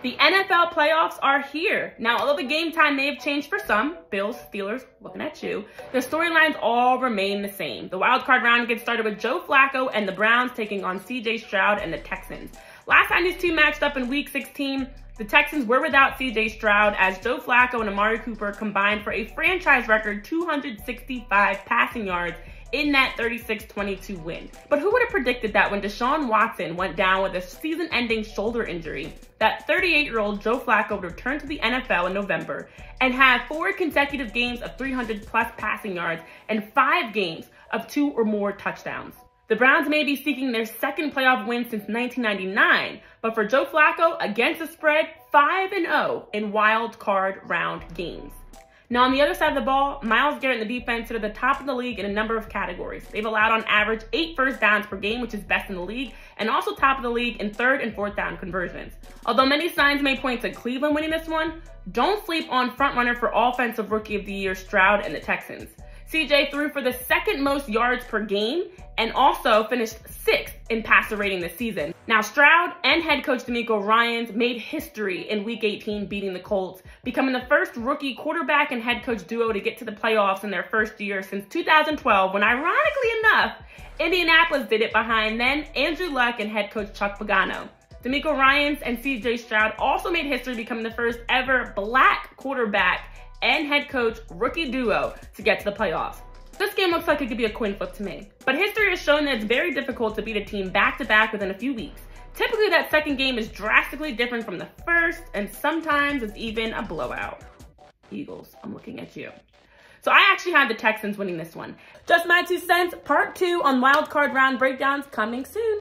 The NFL playoffs are here. Now, although the game time may have changed for some, Bills, Steelers, looking at you, the storylines all remain the same. The wild card round gets started with Joe Flacco and the Browns taking on CJ Stroud and the Texans. Last time these two matched up in week 16, the Texans were without CJ Stroud as Joe Flacco and Amari Cooper combined for a franchise record 265 passing yards in that 36-22 win. But who would have predicted that when Deshaun Watson went down with a season-ending shoulder injury, that 38-year-old Joe Flacco would return to the NFL in November and have four consecutive games of 300 plus passing yards and five games of two or more touchdowns. The Browns may be seeking their second playoff win since 1999, but for Joe Flacco, against the spread, 5-0 in wild card round games. Now, on the other side of the ball, Myles Garrett and the defense are the top of the league in a number of categories. They've allowed on average eight first downs per game, which is best in the league, and also top of the league in third and fourth down conversions. Although many signs may point to Cleveland winning this one, don't sleep on frontrunner for Offensive Rookie of the Year Stroud and the Texans. CJ threw for the second most yards per game and also finished sixth in passer rating this season. Now, Stroud and head coach DeMeco Ryans made history in week 18 beating the Colts, becoming the first rookie quarterback and head coach duo to get to the playoffs in their first year since 2012, when ironically enough, Indianapolis did it behind then Andrew Luck and head coach Chuck Pagano. DeMeco Ryans and CJ Stroud also made history becoming the first ever black quarterback and head coach rookie duo to get to the playoffs. This game looks like it could be a coin flip to me, but history has shown that it's very difficult to beat a team back to back within a few weeks. Typically, that second game is drastically different from the first, and sometimes it's even a blowout. Eagles, I'm looking at you. So I actually had the Texans winning this one. Just my two cents, part two on wild card round breakdowns coming soon.